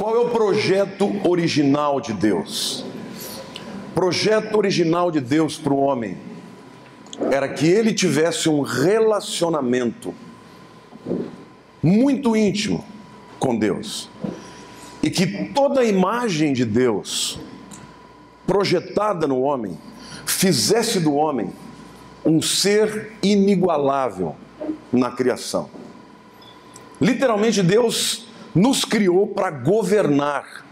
Qual é o projeto original de Deus? Projeto original de Deus para o homem era que ele tivesse um relacionamento muito íntimo com Deus e que toda a imagem de Deus projetada no homem fizesse do homem um ser inigualável na criação. Literalmente, Deus nos criou para governar.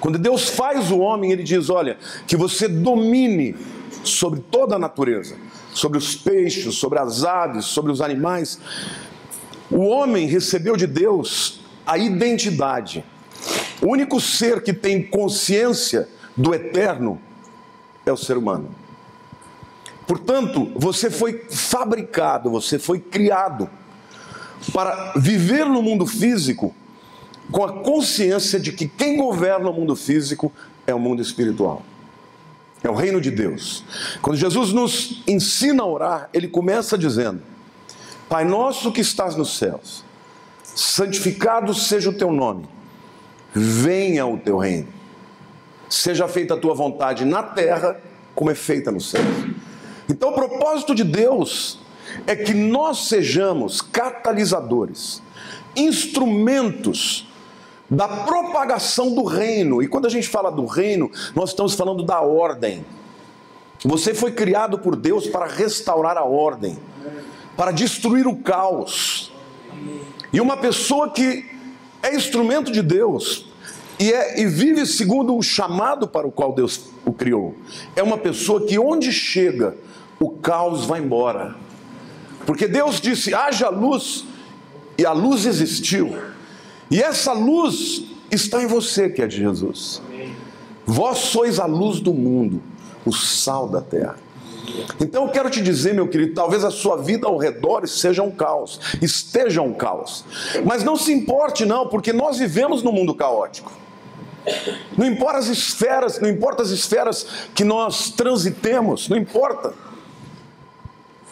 Quando Deus faz o homem, ele diz: Olha, que você domine sobre toda a natureza, sobre os peixes, sobre as aves, sobre os animais. O homem recebeu de Deus a identidade. O único ser que tem consciência do eterno é o ser humano. Portanto, você foi fabricado, você foi criado para viver no mundo físico com a consciência de que quem governa o mundo físico é o mundo espiritual. É o reino de Deus. Quando Jesus nos ensina a orar, ele começa dizendo: Pai nosso que estás nos céus, santificado seja o teu nome, venha o teu reino, seja feita a tua vontade na terra, como é feita no céu. Então, o propósito de Deus é que nós sejamos catalisadores, instrumentos da propagação do reino. E quando a gente fala do reino, nós estamos falando da ordem. Você foi criado por Deus para restaurar a ordem, para destruir o caos. E uma pessoa que é instrumento de Deus e, é, e vive segundo o chamado para o qual Deus o criou, é uma pessoa que onde chega, o caos vai embora. Porque Deus disse: haja luz, e a luz existiu. E essa luz está em você, que é de Jesus. Vós sois a luz do mundo, o sal da terra. Então eu quero te dizer, meu querido, talvez a sua vida ao redor seja um caos, esteja um caos. Mas não se importe, não, porque nós vivemos num mundo caótico. Não importa as esferas, não importa as esferas que nós transitemos, não importa.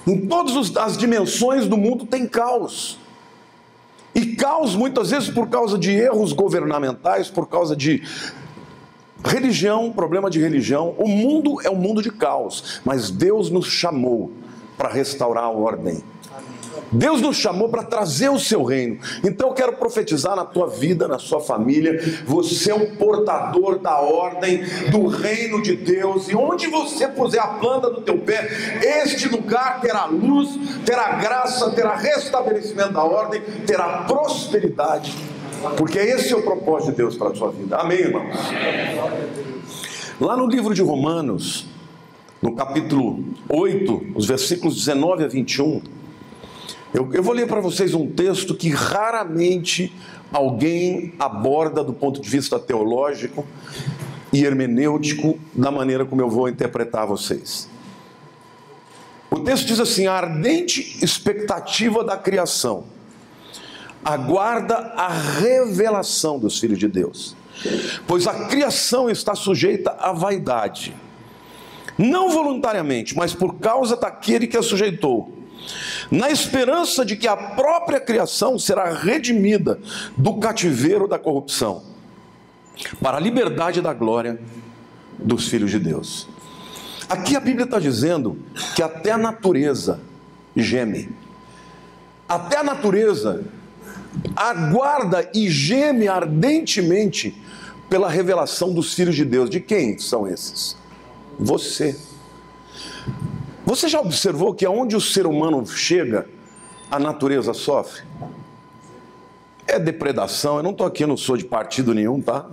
Em todas as dimensões do mundo tem caos. E caos, muitas vezes, por causa de erros governamentais, por causa de religião, problema de religião. O mundo é um mundo de caos, mas Deus nos chamou para restaurar a ordem. Deus nos chamou para trazer o seu reino. Então eu quero profetizar na tua vida, na sua família. Você é um portador da ordem do reino de Deus. E onde você puser a planta do teu pé, este lugar terá luz, terá graça, terá restabelecimento da ordem, terá prosperidade. Porque esse é o propósito de Deus para a sua vida. Amém, irmãos? Lá no livro de Romanos, no capítulo 8, os versículos 19 a 21, eu, eu vou ler para vocês um texto que raramente alguém aborda do ponto de vista teológico e hermenêutico da maneira como eu vou interpretar vocês. O texto diz assim: a ardente expectativa da criação aguarda a revelação dos filhos de Deus, pois a criação está sujeita à vaidade, não voluntariamente, mas por causa daquele que a sujeitou na esperança de que a própria criação será redimida do cativeiro da corrupção, para a liberdade da glória dos filhos de Deus. Aqui a Bíblia está dizendo que até a natureza geme, até a natureza aguarda e geme ardentemente pela revelação dos filhos de Deus. De quem são esses? Você. Você já observou que aonde o ser humano chega, a natureza sofre? É depredação. Eu não estou aqui, eu não sou de partido nenhum, tá?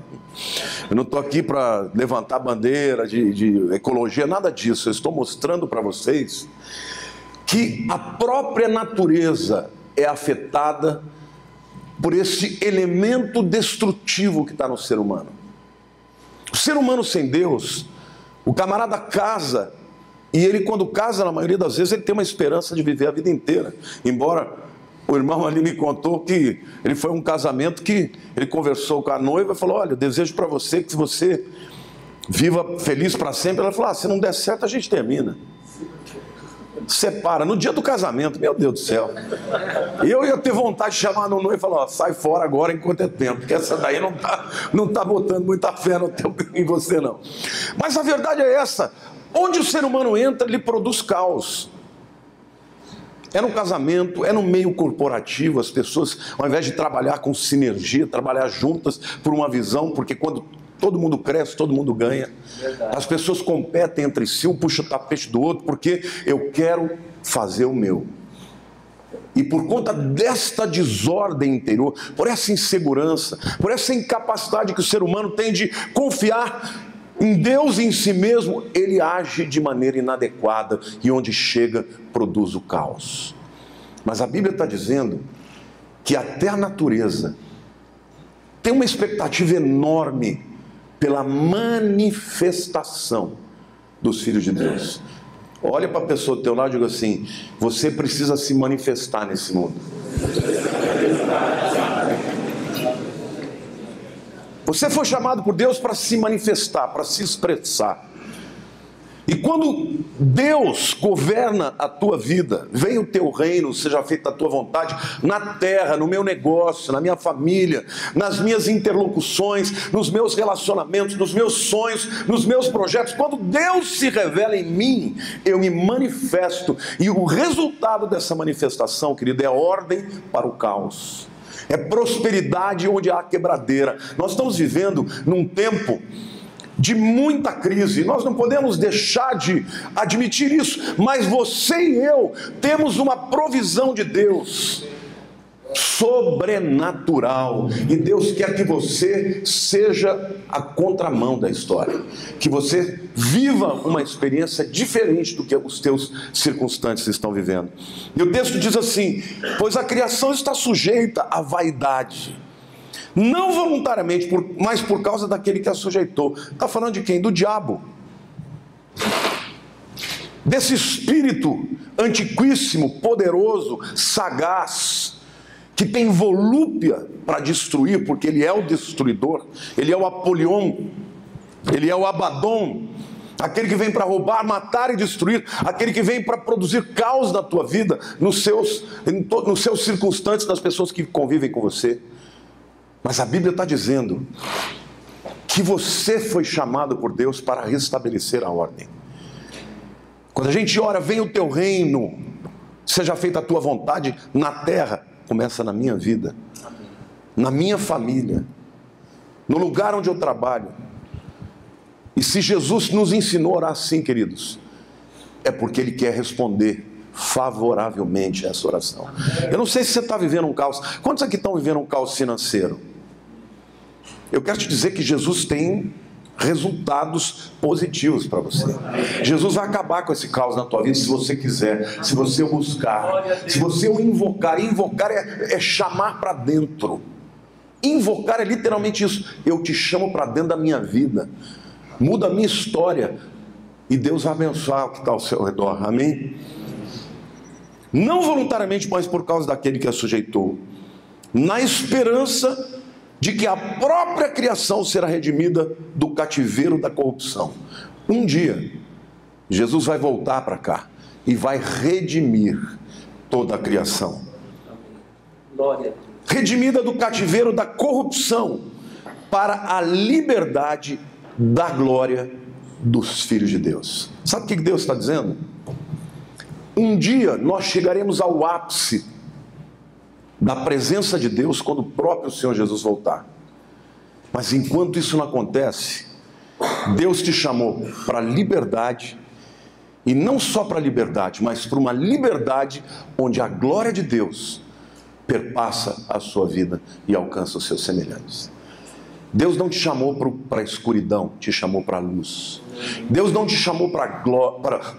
Eu não estou aqui para levantar bandeira de, de ecologia, nada disso. Eu estou mostrando para vocês que a própria natureza é afetada por esse elemento destrutivo que está no ser humano. O ser humano sem Deus, o camarada casa e ele, quando casa, na maioria das vezes, ele tem uma esperança de viver a vida inteira. Embora o irmão ali me contou que ele foi um casamento que ele conversou com a noiva e falou: Olha, eu desejo para você que você viva feliz para sempre. Ela falou: ah, se não der certo, a gente termina. separa. No dia do casamento, meu Deus do céu. Eu ia ter vontade de chamar no noivo e falar: sai fora agora enquanto é tempo, porque essa daí não está não tá botando muita fé no teu, em você, não. Mas a verdade é essa: onde o ser humano entra, ele produz caos. É no casamento, é no meio corporativo, as pessoas, ao invés de trabalhar com sinergia, trabalhar juntas por uma visão, porque quando todo mundo cresce, todo mundo ganha. Verdade. As pessoas competem entre si, um puxa o tapete do outro, porque eu quero fazer o meu. E por conta desta desordem interior, por essa insegurança, por essa incapacidade que o ser humano tem de confiar em Deus em si mesmo, ele age de maneira inadequada e onde chega produz o caos. Mas a Bíblia está dizendo que até a natureza tem uma expectativa enorme pela manifestação dos filhos de Deus. Olha para a pessoa do teu lado e diga assim: você precisa se manifestar nesse mundo. Você foi chamado por Deus para se manifestar, para se expressar. E quando Deus governa a tua vida, vem o teu reino, seja feita a tua vontade, na terra, no meu negócio, na minha família, nas minhas interlocuções, nos meus relacionamentos, nos meus sonhos, nos meus projetos. Quando Deus se revela em mim, eu me manifesto. E o resultado dessa manifestação, querido, é ordem para o caos é prosperidade onde há quebradeira. Nós estamos vivendo num tempo de muita crise, nós não podemos deixar de admitir isso, mas você e eu temos uma provisão de Deus sobrenatural. E Deus quer que você seja a contramão da história, que você viva uma experiência diferente do que os teus circunstantes estão vivendo. E o texto diz assim: Pois a criação está sujeita à vaidade. Não voluntariamente, mas por causa daquele que a sujeitou. Está falando de quem? Do diabo. Desse espírito antiquíssimo, poderoso, sagaz, que tem volúpia para destruir, porque ele é o destruidor, ele é o Apolion, ele é o Abaddon, aquele que vem para roubar, matar e destruir, aquele que vem para produzir caos na tua vida, nos seus, nos seus circunstantes, nas pessoas que convivem com você. Mas a Bíblia está dizendo que você foi chamado por Deus para restabelecer a ordem. Quando a gente ora, vem o teu reino, seja feita a tua vontade na terra começa na minha vida, na minha família, no lugar onde eu trabalho. E se Jesus nos ensinou a orar assim, queridos, é porque Ele quer responder favoravelmente a essa oração. Eu não sei se você está vivendo um caos. Quantos aqui estão vivendo um caos financeiro? Eu quero te dizer que Jesus tem resultados positivos para você. Jesus vai acabar com esse caos na tua vida se você quiser, se você buscar, se você o invocar. Invocar é, é chamar para dentro. Invocar é literalmente isso. Eu te chamo para dentro da minha vida, muda a minha história e Deus vai abençoar o que está ao seu redor. Amém? Não voluntariamente, mas por causa daquele que a sujeitou, na esperança de que a própria criação será redimida do cativeiro da corrupção. Um dia, Jesus vai voltar para cá e vai redimir toda a criação. Redimida do cativeiro da corrupção para a liberdade da glória dos filhos de Deus. Sabe o que Deus está dizendo? Um dia nós chegaremos ao ápice da presença de Deus quando o próprio Senhor Jesus voltar. Mas enquanto isso não acontece, Deus te chamou para liberdade, e não só para liberdade, mas para uma liberdade onde a glória de Deus perpassa a sua vida e alcança os seus semelhantes. Deus não te chamou para a escuridão, te chamou para a luz. Deus não te chamou para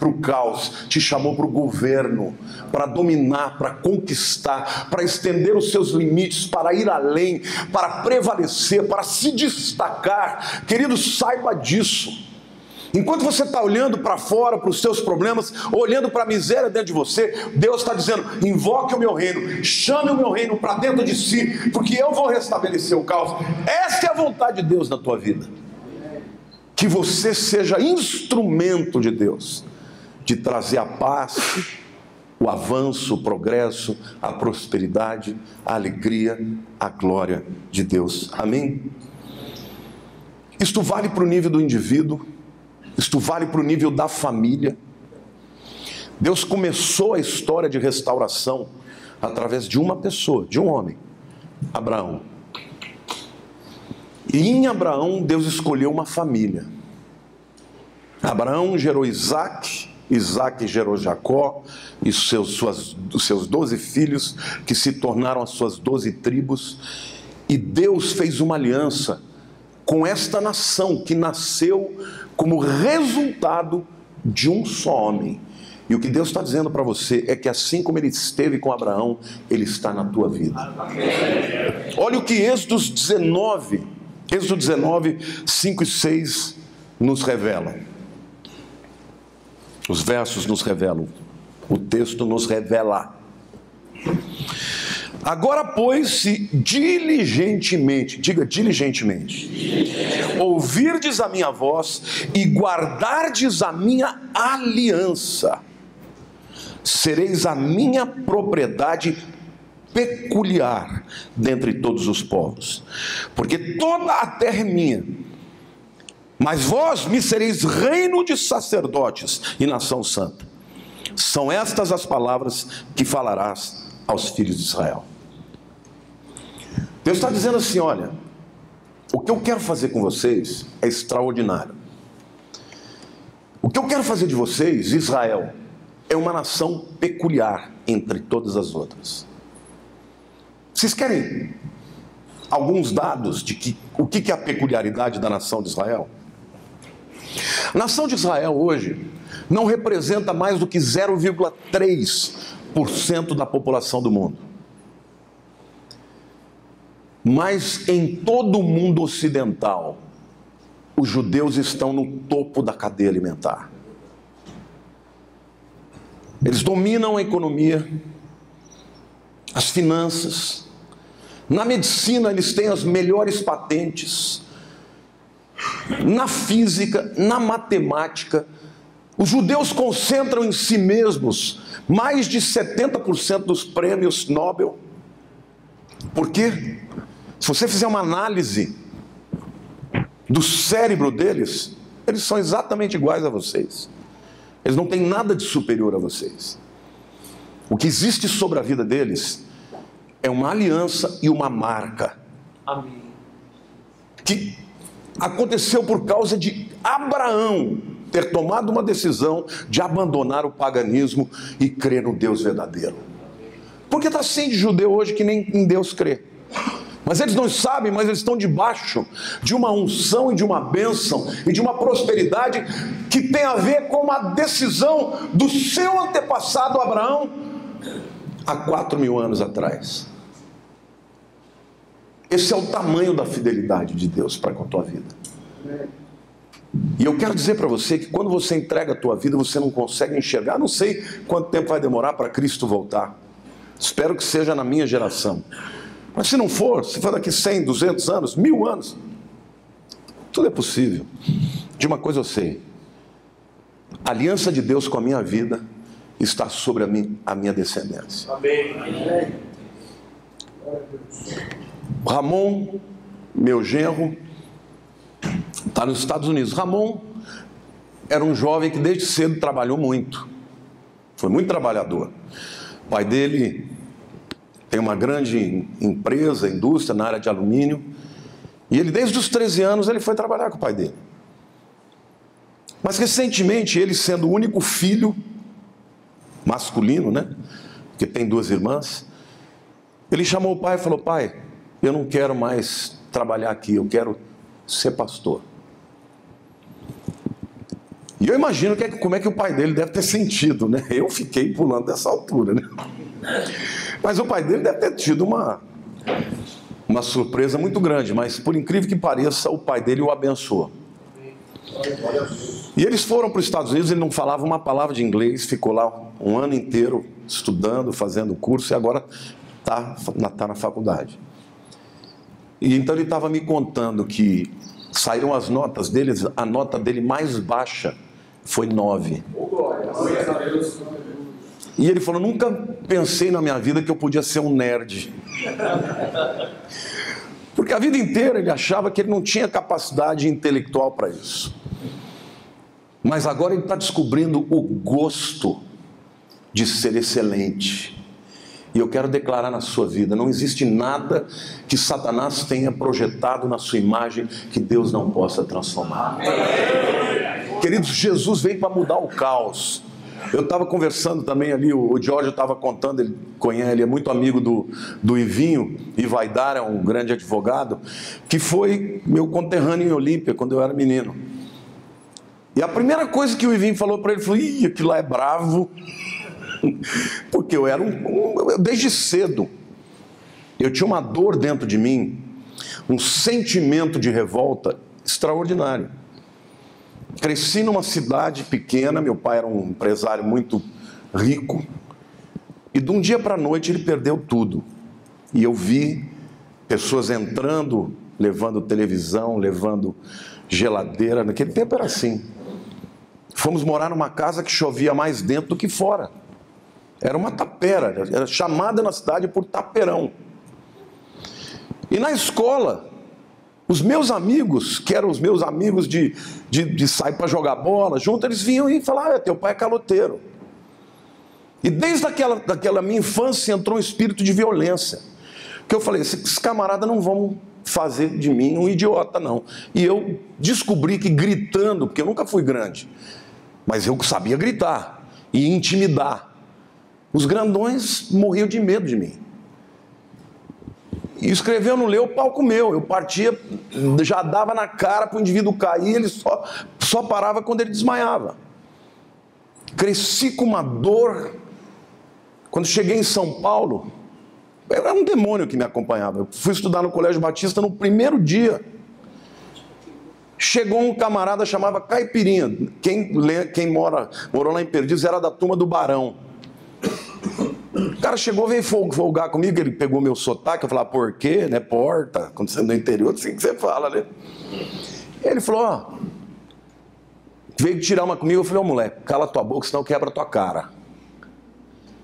o caos, te chamou para o governo, para dominar, para conquistar, para estender os seus limites, para ir além, para prevalecer, para se destacar. Querido, saiba disso. Enquanto você está olhando para fora, para os seus problemas, olhando para a miséria dentro de você, Deus está dizendo: invoque o meu reino, chame o meu reino para dentro de si, porque eu vou restabelecer o caos. Esta é a vontade de Deus na tua vida. Que você seja instrumento de Deus, de trazer a paz, o avanço, o progresso, a prosperidade, a alegria, a glória de Deus. Amém? Isto vale para o nível do indivíduo, isto vale para o nível da família. Deus começou a história de restauração através de uma pessoa, de um homem, Abraão. E em Abraão, Deus escolheu uma família. Abraão gerou Isaac, Isaac gerou Jacó e seus, suas, seus doze filhos, que se tornaram as suas doze tribos. E Deus fez uma aliança com esta nação que nasceu como resultado de um só homem. E o que Deus está dizendo para você é que assim como ele esteve com Abraão, ele está na tua vida. Olha o que Êxodo 19, Êxodo 19, 5 e 6 nos revela. Os versos nos revelam, o texto nos revela. Agora, pois, se diligentemente, diga diligentemente, ouvirdes a minha voz e guardardes a minha aliança, sereis a minha propriedade peculiar dentre todos os povos, porque toda a terra é minha. Mas vós me sereis reino de sacerdotes e nação santa. São estas as palavras que falarás aos filhos de Israel. Deus está dizendo assim: olha, o que eu quero fazer com vocês é extraordinário. O que eu quero fazer de vocês, Israel, é uma nação peculiar entre todas as outras. Vocês querem alguns dados de que, o que é a peculiaridade da nação de Israel? A nação de Israel hoje não representa mais do que 0,3% da população do mundo. Mas em todo o mundo ocidental, os judeus estão no topo da cadeia alimentar. Eles dominam a economia, as finanças. Na medicina, eles têm as melhores patentes. Na física, na matemática, os judeus concentram em si mesmos mais de 70% dos prêmios Nobel. Por quê? Se você fizer uma análise do cérebro deles, eles são exatamente iguais a vocês. Eles não têm nada de superior a vocês. O que existe sobre a vida deles é uma aliança e uma marca. Amém. Que aconteceu por causa de Abraão ter tomado uma decisão de abandonar o paganismo e crer no Deus verdadeiro. Porque está assim de judeu hoje que nem em Deus crê. Mas eles não sabem, mas eles estão debaixo de uma unção e de uma bênção e de uma prosperidade que tem a ver com uma decisão do seu antepassado Abraão há quatro mil anos atrás. Esse é o tamanho da fidelidade de Deus para com a tua vida. E eu quero dizer para você que quando você entrega a tua vida, você não consegue enxergar. Não sei quanto tempo vai demorar para Cristo voltar. Espero que seja na minha geração. Mas se não for, se for daqui 100, 200 anos, mil anos, tudo é possível. De uma coisa eu sei: a aliança de Deus com a minha vida está sobre a minha, a minha descendência. Amém. Ramon, meu genro, está nos Estados Unidos. Ramon era um jovem que desde cedo trabalhou muito. Foi muito trabalhador. O pai dele tem uma grande empresa, indústria na área de alumínio. E ele, desde os 13 anos, ele foi trabalhar com o pai dele. Mas recentemente, ele sendo o único filho masculino, né? Porque tem duas irmãs, ele chamou o pai e falou: Pai, eu não quero mais trabalhar aqui, eu quero ser pastor. E eu imagino que, é como é que o pai dele deve ter sentido, né? Eu fiquei pulando dessa altura, né? Mas o pai dele deve ter tido uma, uma surpresa muito grande, mas por incrível que pareça, o pai dele o abençoou. E eles foram para os Estados Unidos, ele não falava uma palavra de inglês, ficou lá um ano inteiro estudando, fazendo curso e agora está tá na faculdade. E então ele estava me contando que saíram as notas dele, a nota dele mais baixa foi nove. E ele falou: Nunca pensei na minha vida que eu podia ser um nerd. Porque a vida inteira ele achava que ele não tinha capacidade intelectual para isso. Mas agora ele está descobrindo o gosto de ser excelente. E eu quero declarar na sua vida: não existe nada que Satanás tenha projetado na sua imagem que Deus não possa transformar. Queridos, Jesus veio para mudar o caos. Eu estava conversando também ali, o, Jorge estava contando, ele conhece, ele é muito amigo do, do Ivinho, Ivaidar é um grande advogado, que foi meu conterrâneo em Olímpia, quando eu era menino. E a primeira coisa que o Ivinho falou para ele, foi: Ih, aquilo lá é bravo. Porque eu era um, um, desde cedo, eu tinha uma dor dentro de mim, um sentimento de revolta extraordinário. Cresci numa cidade pequena, meu pai era um empresário muito rico, e de um dia para a noite ele perdeu tudo. E eu vi pessoas entrando, levando televisão, levando geladeira, naquele tempo era assim. Fomos morar numa casa que chovia mais dentro do que fora. Era uma tapera, era chamada na cidade por taperão. E na escola, os meus amigos, que eram os meus amigos de, de, de sair para jogar bola, junto, eles vinham e falavam: ah, teu pai é caloteiro. E desde aquela, daquela minha infância entrou um espírito de violência. Que eu falei: esses camaradas não vão fazer de mim um idiota, não. E eu descobri que gritando, porque eu nunca fui grande, mas eu sabia gritar e intimidar. Os grandões morriam de medo de mim. E escreveu, não leu, o palco meu. Eu partia, já dava na cara para o indivíduo cair, ele só, só parava quando ele desmaiava. Cresci com uma dor. Quando cheguei em São Paulo, era um demônio que me acompanhava. Eu fui estudar no Colégio Batista no primeiro dia. Chegou um camarada chamava Caipirinha. Quem, quem mora, morou lá em Perdizes era da turma do Barão. O cara chegou, veio folgar comigo, ele pegou meu sotaque, eu falei, por quê, né, porta, quando você é no interior, assim que você fala, né? Ele falou, ó, veio tirar uma comigo, eu falei, oh, moleque, cala tua boca, senão quebra tua cara.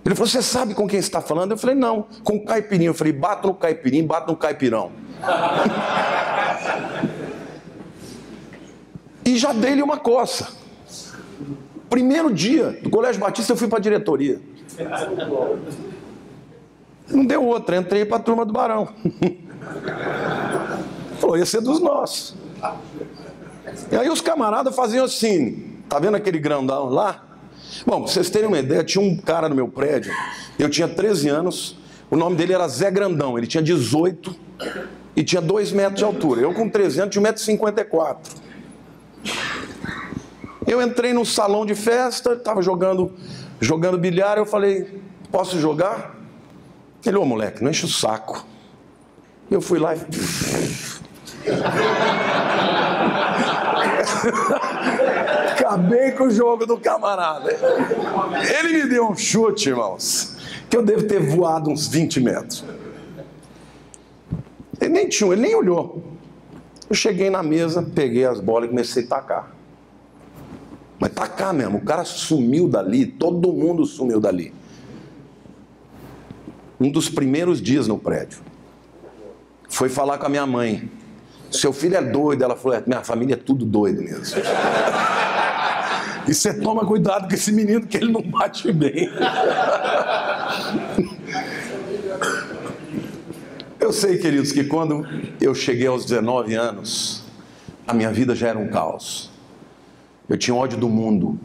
Ele falou, você sabe com quem você está falando? Eu falei, não, com o caipirinho. Eu falei, bata no caipirinho, bata no caipirão. e já dei-lhe uma coça. Primeiro dia do Colégio Batista, eu fui para a diretoria. Não deu outra, entrei para a turma do Barão. Falou, ia ser dos nossos. E aí os camaradas faziam assim, tá vendo aquele grandão lá? Bom, pra vocês terem uma ideia, tinha um cara no meu prédio, eu tinha 13 anos, o nome dele era Zé Grandão, ele tinha 18 e tinha 2 metros de altura. Eu com 13 anos tinha 1,54m. Eu entrei no salão de festa, estava jogando jogando bilhar, eu falei, posso jogar? Ele, ô moleque, não enche o saco. Eu fui lá e. Acabei com o jogo do camarada. Ele me deu um chute, irmãos, que eu devo ter voado uns 20 metros. Ele nem tinha, ele nem olhou. Eu cheguei na mesa, peguei as bolas e comecei a tacar. Mas tá cá mesmo, o cara sumiu dali, todo mundo sumiu dali. Um dos primeiros dias no prédio. Foi falar com a minha mãe. Seu filho é doido. Ela falou: é, minha família é tudo doido mesmo. E você toma cuidado com esse menino que ele não bate bem. Eu sei, queridos, que quando eu cheguei aos 19 anos, a minha vida já era um caos. Eu tinha ódio do mundo,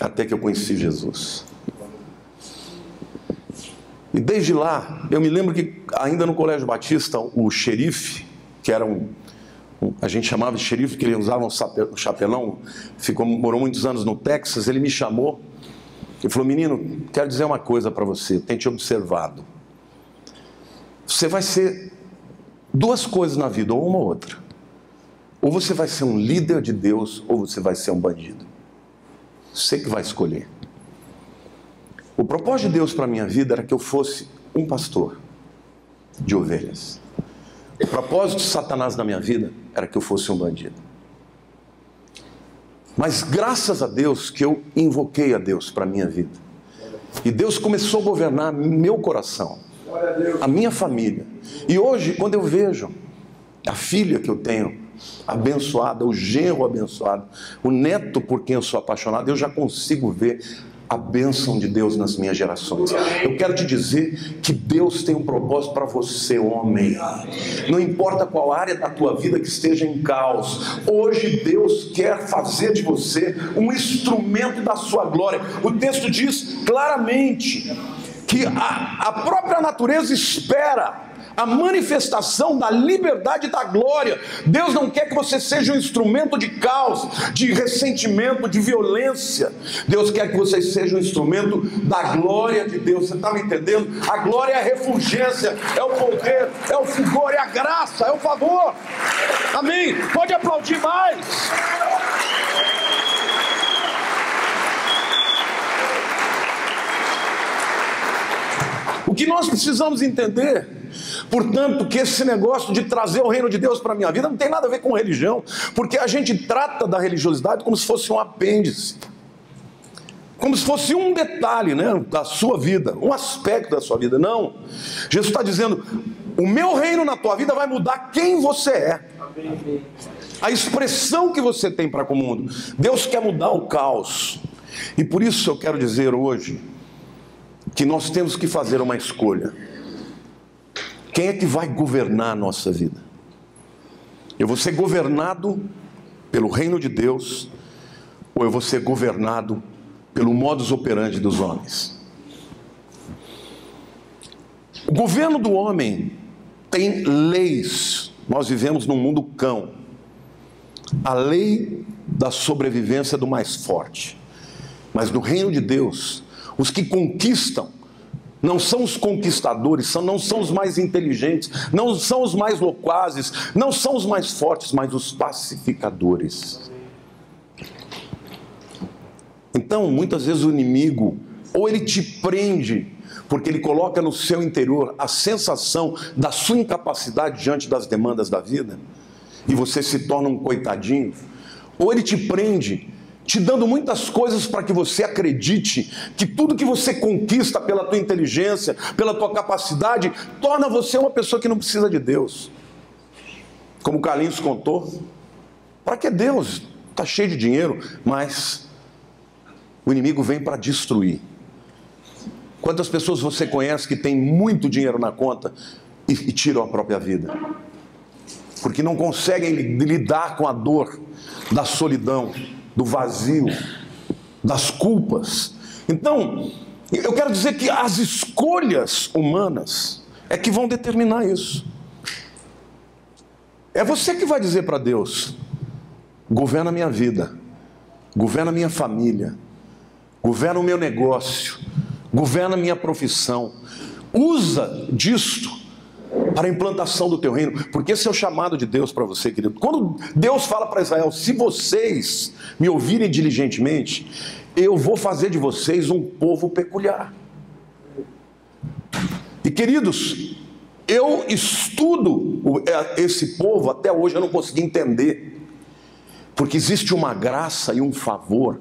até que eu conheci Jesus. E desde lá, eu me lembro que ainda no Colégio Batista, o xerife, que era um, a gente chamava de xerife, que ele usava um chapelão, ficou, morou muitos anos no Texas, ele me chamou e falou: Menino, quero dizer uma coisa para você, tem te observado. Você vai ser duas coisas na vida, ou uma ou outra. Ou você vai ser um líder de Deus, ou você vai ser um bandido. Você que vai escolher. O propósito de Deus para a minha vida era que eu fosse um pastor de ovelhas. O propósito de Satanás na minha vida era que eu fosse um bandido. Mas graças a Deus que eu invoquei a Deus para a minha vida. E Deus começou a governar meu coração, a minha família. E hoje, quando eu vejo a filha que eu tenho abençoada, o genro abençoado, o neto por quem eu sou apaixonado, eu já consigo ver a bênção de Deus nas minhas gerações. Eu quero te dizer que Deus tem um propósito para você, homem. Não importa qual área da tua vida que esteja em caos, hoje Deus quer fazer de você um instrumento da sua glória. O texto diz claramente que a, a própria natureza espera a manifestação da liberdade e da glória. Deus não quer que você seja um instrumento de caos, de ressentimento, de violência. Deus quer que você seja um instrumento da glória de Deus. Você está me entendendo? A glória é a refulgência, é o poder, é o fulgor, é a graça, é o favor. Amém? Pode aplaudir mais. O que nós precisamos entender Portanto, que esse negócio de trazer o reino de Deus para a minha vida não tem nada a ver com religião, porque a gente trata da religiosidade como se fosse um apêndice. Como se fosse um detalhe né, da sua vida, um aspecto da sua vida. Não. Jesus está dizendo: o meu reino na tua vida vai mudar quem você é. A expressão que você tem para com o mundo. Deus quer mudar o caos. E por isso eu quero dizer hoje que nós temos que fazer uma escolha. Quem é que vai governar a nossa vida? Eu vou ser governado pelo reino de Deus ou eu vou ser governado pelo modus operandi dos homens? O governo do homem tem leis. Nós vivemos num mundo cão. A lei da sobrevivência do mais forte. Mas no reino de Deus, os que conquistam não são os conquistadores, são, não são os mais inteligentes, não são os mais loquazes, não são os mais fortes, mas os pacificadores. Então, muitas vezes o inimigo, ou ele te prende, porque ele coloca no seu interior a sensação da sua incapacidade diante das demandas da vida, e você se torna um coitadinho, ou ele te prende te dando muitas coisas para que você acredite que tudo que você conquista pela tua inteligência, pela tua capacidade, torna você uma pessoa que não precisa de Deus. Como o Carlinhos contou, para que Deus está cheio de dinheiro, mas o inimigo vem para destruir. Quantas pessoas você conhece que tem muito dinheiro na conta e, e tiram a própria vida? Porque não conseguem lidar com a dor da solidão do vazio, das culpas. Então, eu quero dizer que as escolhas humanas é que vão determinar isso. É você que vai dizer para Deus: governa a minha vida, governa a minha família, governa o meu negócio, governa a minha profissão. Usa disto para a implantação do teu reino, porque esse é o chamado de Deus para você, querido. Quando Deus fala para Israel: se vocês me ouvirem diligentemente, eu vou fazer de vocês um povo peculiar. E queridos, eu estudo é, esse povo, até hoje eu não consegui entender, porque existe uma graça e um favor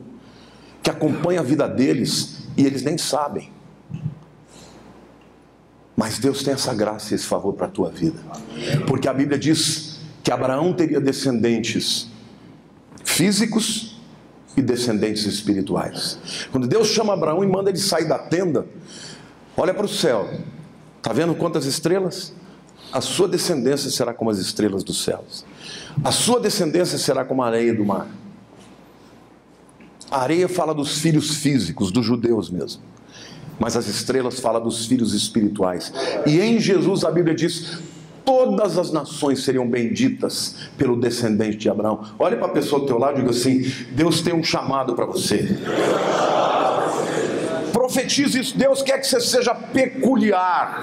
que acompanha a vida deles e eles nem sabem. Mas Deus tem essa graça e esse favor para a tua vida. Porque a Bíblia diz que Abraão teria descendentes físicos e descendentes espirituais. Quando Deus chama Abraão e manda ele sair da tenda, olha para o céu. Está vendo quantas estrelas? A sua descendência será como as estrelas dos céus. A sua descendência será como a areia do mar. A areia fala dos filhos físicos, dos judeus mesmo mas as estrelas falam dos filhos espirituais. E em Jesus a Bíblia diz: todas as nações seriam benditas pelo descendente de Abraão. Olhe para a pessoa do teu lado e diga assim: Deus tem um chamado para você Profetize isso. Deus quer que você seja peculiar.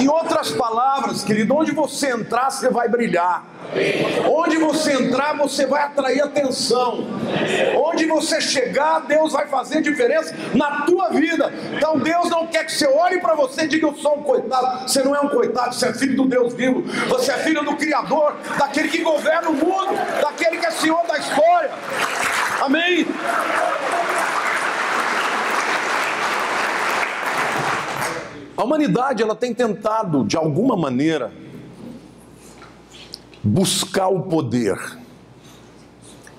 Em outras palavras, querido, onde você entrar, você vai brilhar. Onde você entrar, você vai atrair atenção. Onde você chegar, Deus vai fazer diferença na tua vida. Então Deus não quer que você olhe para você e diga eu sou um coitado. Você não é um coitado, você é filho do Deus vivo. Você é filho do Criador, daquele que governa o mundo, daquele que é Senhor da história. Amém. A humanidade ela tem tentado de alguma maneira buscar o poder.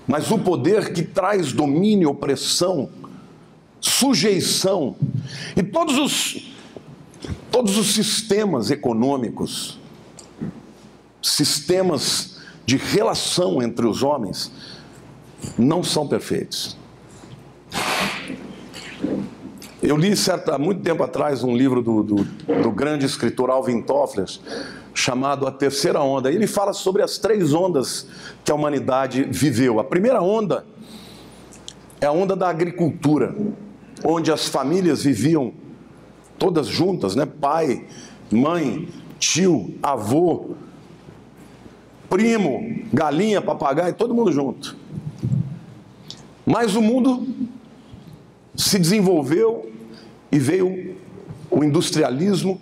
Mas o poder que traz domínio, opressão, sujeição e todos os todos os sistemas econômicos, sistemas de relação entre os homens não são perfeitos. Eu li certa, muito tempo atrás um livro do, do, do grande escritor Alvin Toffler, chamado A Terceira Onda. Ele fala sobre as três ondas que a humanidade viveu. A primeira onda é a onda da agricultura, onde as famílias viviam todas juntas, né? Pai, mãe, tio, avô, primo, galinha, papagaio, todo mundo junto. Mas o mundo se desenvolveu e veio o industrialismo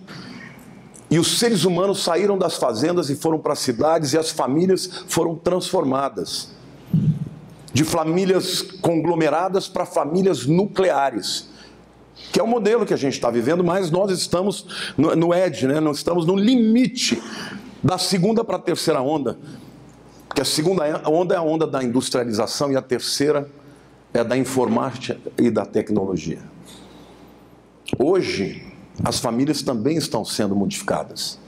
e os seres humanos saíram das fazendas e foram para as cidades e as famílias foram transformadas. De famílias conglomeradas para famílias nucleares. Que é o modelo que a gente está vivendo, mas nós estamos no, no edge, né? nós estamos no limite da segunda para a terceira onda. Porque a segunda onda é a onda da industrialização e a terceira é da informática e da tecnologia. Hoje, as famílias também estão sendo modificadas.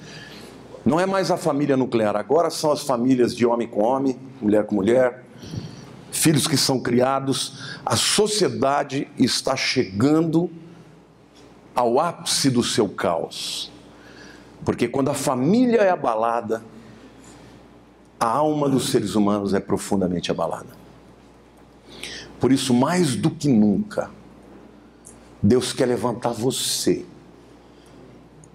Não é mais a família nuclear, agora são as famílias de homem com homem, mulher com mulher, filhos que são criados. A sociedade está chegando ao ápice do seu caos. Porque quando a família é abalada, a alma dos seres humanos é profundamente abalada. Por isso, mais do que nunca, Deus quer levantar você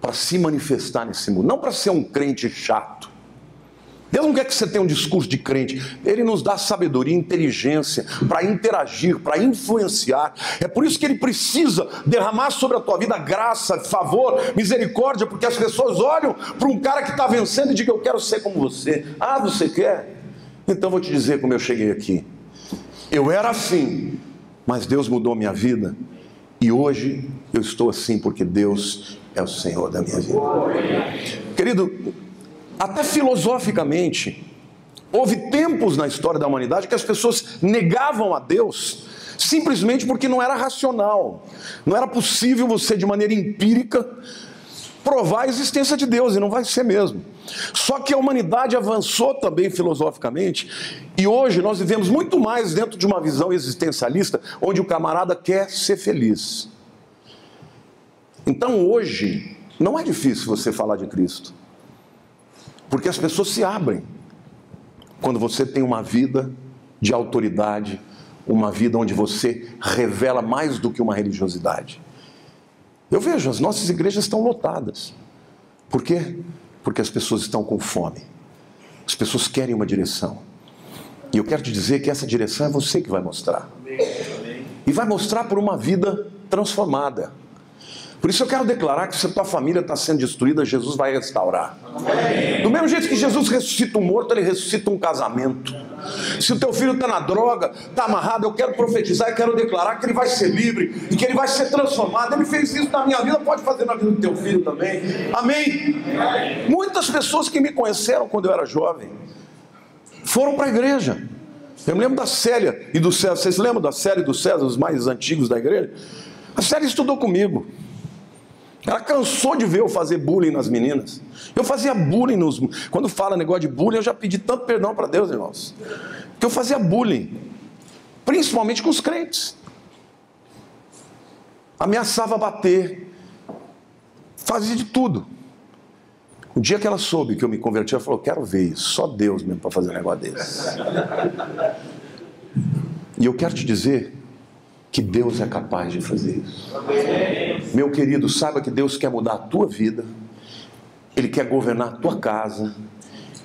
para se manifestar nesse mundo, não para ser um crente chato. Deus não quer que você tenha um discurso de crente, Ele nos dá sabedoria inteligência para interagir, para influenciar. É por isso que Ele precisa derramar sobre a tua vida graça, favor, misericórdia, porque as pessoas olham para um cara que está vencendo e digam: Eu quero ser como você. Ah, você quer? Então vou te dizer como eu cheguei aqui. Eu era assim, mas Deus mudou minha vida e hoje eu estou assim porque Deus é o Senhor da minha vida. Querido, até filosoficamente, houve tempos na história da humanidade que as pessoas negavam a Deus simplesmente porque não era racional, não era possível você, de maneira empírica, provar a existência de Deus, e não vai ser mesmo. Só que a humanidade avançou também filosoficamente, e hoje nós vivemos muito mais dentro de uma visão existencialista, onde o camarada quer ser feliz. Então hoje, não é difícil você falar de Cristo, porque as pessoas se abrem quando você tem uma vida de autoridade, uma vida onde você revela mais do que uma religiosidade. Eu vejo, as nossas igrejas estão lotadas. Por quê? Porque as pessoas estão com fome. As pessoas querem uma direção. E eu quero te dizer que essa direção é você que vai mostrar. E vai mostrar por uma vida transformada. Por isso eu quero declarar que se a tua família está sendo destruída, Jesus vai restaurar. Do mesmo jeito que Jesus ressuscita um morto, ele ressuscita um casamento. Se o teu filho está na droga, está amarrado, eu quero profetizar e quero declarar que ele vai ser livre e que ele vai ser transformado. Ele fez isso na minha vida, pode fazer na vida do teu filho também. Amém? Muitas pessoas que me conheceram quando eu era jovem foram para a igreja. Eu me lembro da Célia e do César. Vocês lembram da Célia e do César, os mais antigos da igreja? A Célia estudou comigo. Ela cansou de ver eu fazer bullying nas meninas. Eu fazia bullying nos. Quando fala negócio de bullying, eu já pedi tanto perdão para Deus, irmãos. Que eu fazia bullying. Principalmente com os crentes. Ameaçava bater. Fazia de tudo. O dia que ela soube que eu me converti, ela falou: Quero ver isso. Só Deus mesmo para fazer um negócio desse. E eu quero te dizer que Deus é capaz de fazer isso. Meu querido, saiba que Deus quer mudar a tua vida, Ele quer governar a tua casa,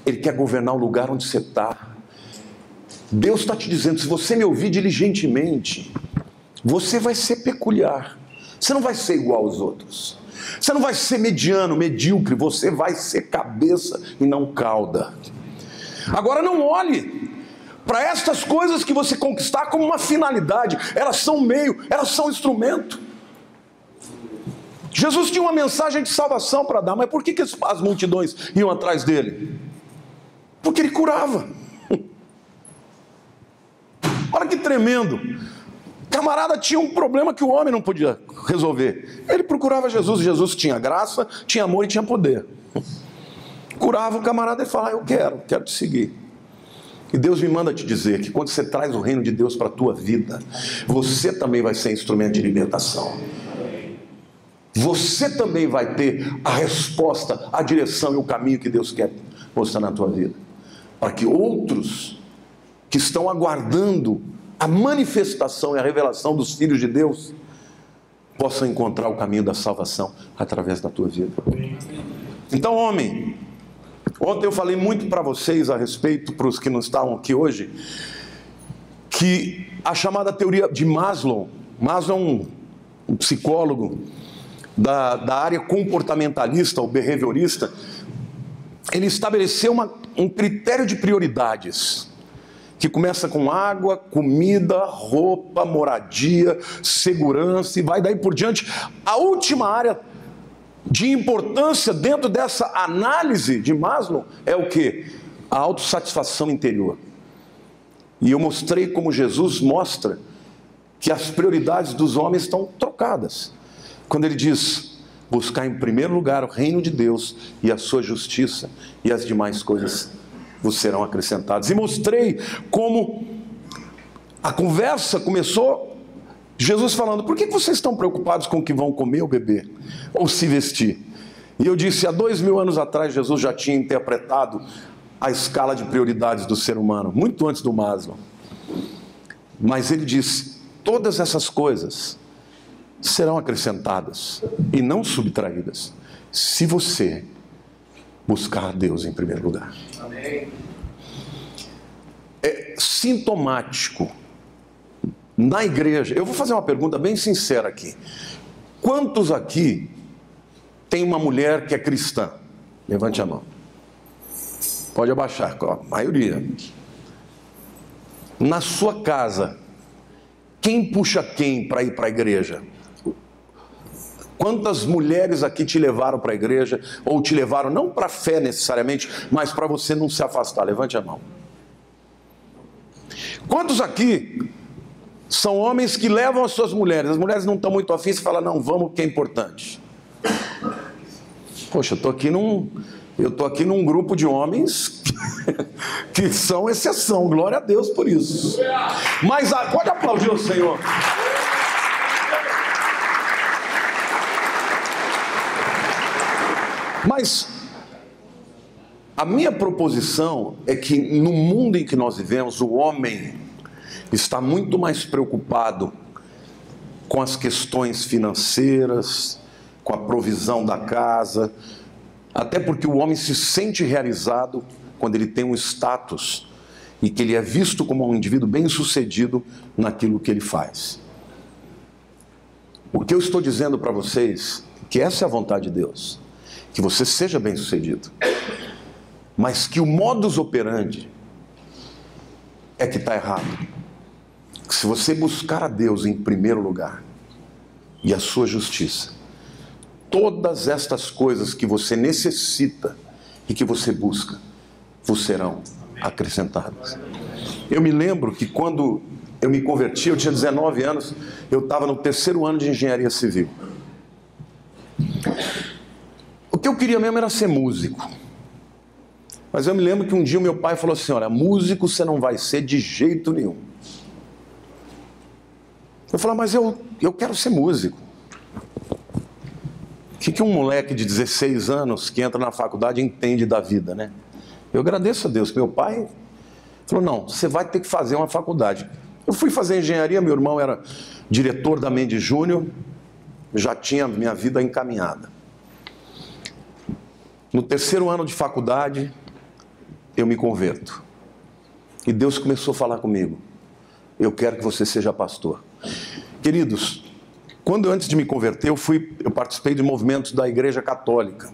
Ele quer governar o lugar onde você está. Deus está te dizendo: se você me ouvir diligentemente, você vai ser peculiar, você não vai ser igual aos outros. Você não vai ser mediano, medíocre, você vai ser cabeça e não cauda. Agora não olhe para estas coisas que você conquistar como uma finalidade, elas são meio, elas são instrumento. Jesus tinha uma mensagem de salvação para dar, mas por que, que as multidões iam atrás dele? Porque ele curava. Olha que tremendo. Camarada tinha um problema que o homem não podia resolver. Ele procurava Jesus, Jesus tinha graça, tinha amor e tinha poder. Curava o camarada e falava: Eu quero, quero te seguir. E Deus me manda te dizer que quando você traz o reino de Deus para a tua vida, você também vai ser instrumento de libertação. Você também vai ter a resposta, a direção e o caminho que Deus quer mostrar na tua vida. Para que outros que estão aguardando a manifestação e a revelação dos filhos de Deus possam encontrar o caminho da salvação através da tua vida. Então, homem, Ontem eu falei muito para vocês a respeito, para os que não estavam aqui hoje, que a chamada teoria de Maslow, Maslow é um, um psicólogo da, da área comportamentalista ou behaviorista, ele estabeleceu uma, um critério de prioridades que começa com água, comida, roupa, moradia, segurança e vai daí por diante. A última área de importância dentro dessa análise de Maslow é o que? A autossatisfação interior. E eu mostrei como Jesus mostra que as prioridades dos homens estão trocadas. Quando ele diz: buscar em primeiro lugar o reino de Deus e a sua justiça, e as demais coisas vos serão acrescentadas. E mostrei como a conversa começou Jesus falando: por que vocês estão preocupados com o que vão comer ou beber? Ou se vestir? E eu disse: há dois mil anos atrás, Jesus já tinha interpretado a escala de prioridades do ser humano, muito antes do Maslow. Mas ele disse: todas essas coisas serão acrescentadas e não subtraídas, se você buscar Deus em primeiro lugar. Amém. É sintomático na igreja, eu vou fazer uma pergunta bem sincera aqui. Quantos aqui tem uma mulher que é cristã? Levante a mão. Pode abaixar, a maioria. Na sua casa, quem puxa quem para ir para a igreja? Quantas mulheres aqui te levaram para a igreja, ou te levaram não para a fé necessariamente, mas para você não se afastar? Levante a mão. Quantos aqui são homens que levam as suas mulheres. As mulheres não estão muito afins e falam, não, vamos, que é importante. Poxa, eu estou aqui num. Eu estou aqui num grupo de homens que são exceção, glória a Deus por isso. Mas ah, pode aplaudir o Senhor. Mas a minha proposição é que no mundo em que nós vivemos, o homem está muito mais preocupado com as questões financeiras, com a provisão da casa, até porque o homem se sente realizado quando ele tem um status e que ele é visto como um indivíduo bem-sucedido naquilo que ele faz. O que eu estou dizendo para vocês que essa é a vontade de Deus, que você seja bem-sucedido, mas que o modus operandi é que está errado que se você buscar a Deus em primeiro lugar e a sua justiça, todas estas coisas que você necessita e que você busca, vos serão acrescentadas. Eu me lembro que quando eu me converti, eu tinha 19 anos, eu estava no terceiro ano de engenharia civil. O que eu queria mesmo era ser músico. Mas eu me lembro que um dia o meu pai falou assim: Olha, músico você não vai ser de jeito nenhum. Eu falei, mas eu, eu quero ser músico. O que, que um moleque de 16 anos que entra na faculdade entende da vida, né? Eu agradeço a Deus meu pai falou: não, você vai ter que fazer uma faculdade. Eu fui fazer engenharia, meu irmão era diretor da Mendes Júnior, já tinha minha vida encaminhada. No terceiro ano de faculdade, eu me converto. E Deus começou a falar comigo. Eu quero que você seja pastor. Queridos, quando antes de me converter, eu fui, eu participei de movimentos da Igreja Católica.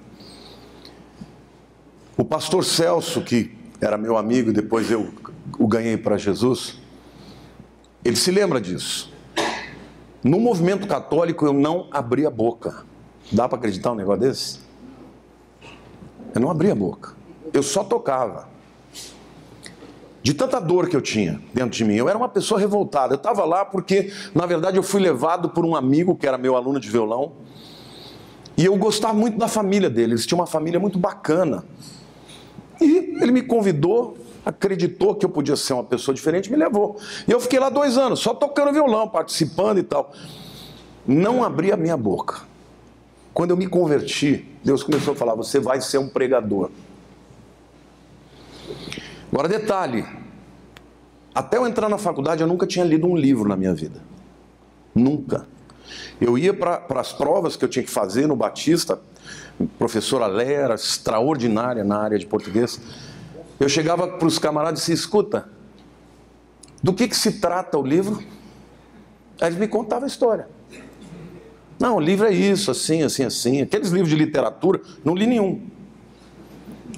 O pastor Celso, que era meu amigo depois eu o ganhei para Jesus, ele se lembra disso. No movimento católico eu não abri a boca. Dá para acreditar um negócio desse? Eu não abria a boca. Eu só tocava. De tanta dor que eu tinha dentro de mim. Eu era uma pessoa revoltada. Eu estava lá porque, na verdade, eu fui levado por um amigo que era meu aluno de violão. E eu gostava muito da família dele. Eles tinham uma família muito bacana. E ele me convidou, acreditou que eu podia ser uma pessoa diferente, me levou. E eu fiquei lá dois anos, só tocando violão, participando e tal. Não abri a minha boca. Quando eu me converti, Deus começou a falar: você vai ser um pregador. Agora, detalhe: até eu entrar na faculdade, eu nunca tinha lido um livro na minha vida. Nunca. Eu ia para as provas que eu tinha que fazer no Batista, professora Léa era extraordinária na área de português. Eu chegava para os camaradas e disse: escuta, do que, que se trata o livro? Aí eles me contavam a história. Não, o livro é isso, assim, assim, assim. Aqueles livros de literatura, não li nenhum.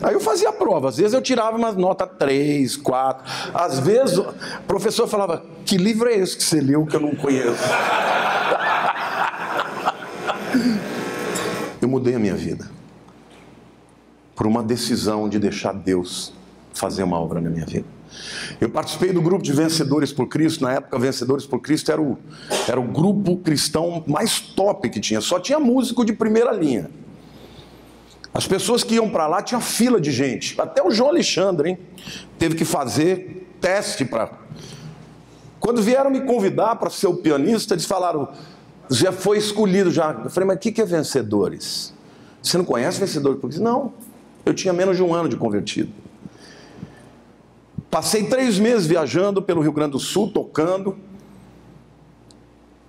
Aí eu fazia a prova, às vezes eu tirava uma nota 3, 4. Às vezes o professor falava: Que livro é esse que você leu que eu não conheço? eu mudei a minha vida por uma decisão de deixar Deus fazer uma obra na minha vida. Eu participei do grupo de Vencedores por Cristo. Na época, Vencedores por Cristo era o, era o grupo cristão mais top que tinha. Só tinha músico de primeira linha. As pessoas que iam para lá tinha fila de gente. Até o João Alexandre, hein? Teve que fazer teste para. Quando vieram me convidar para ser o pianista, eles falaram: já foi escolhido já. Eu falei, mas o que é vencedores? Você não conhece vencedores? Porque não, eu tinha menos de um ano de convertido. Passei três meses viajando pelo Rio Grande do Sul, tocando.